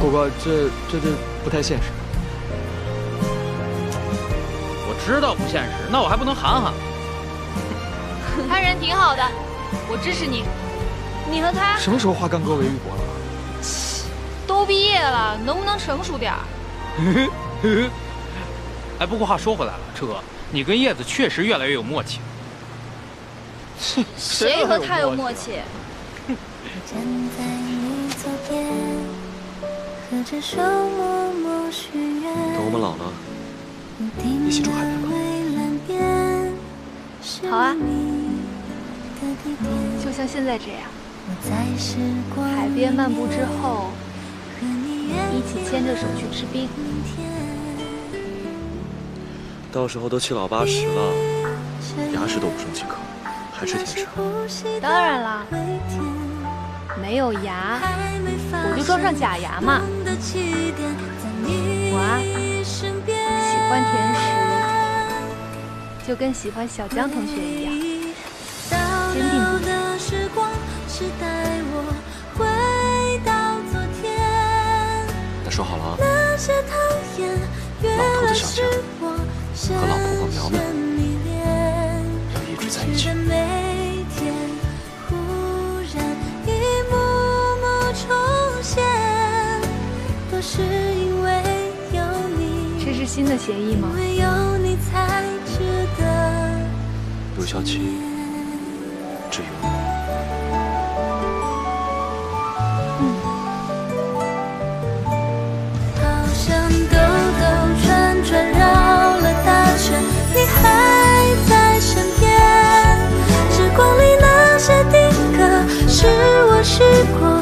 果果，这这这不太现实。我知道不现实，那我还不能喊喊？他人挺好的，我支持你。你和他什么时候化干戈为玉帛了？都毕业了，能不能成熟点儿？哎，不过话说回来了，车哥，你跟叶子确实越来越有默契。谁和他有默契？站在你左边，合着手默默许愿。等我们老了，一起住海边吧。好啊，就像现在这样，海边漫步之后，一起牵着手去吃冰。到时候都七老八十了，牙齿都不剩几颗，还吃甜食？当然啦，没有牙，我就装上假牙嘛。我啊，喜欢甜食，就跟喜欢小江同学一样，坚定不移。那说好了啊，老头子小江和老婆婆苗苗要一直在一起。新的协议，因为有你才值得。好像兜兜转转绕了大圈，你还在身边。时光里那些定格，是我试过。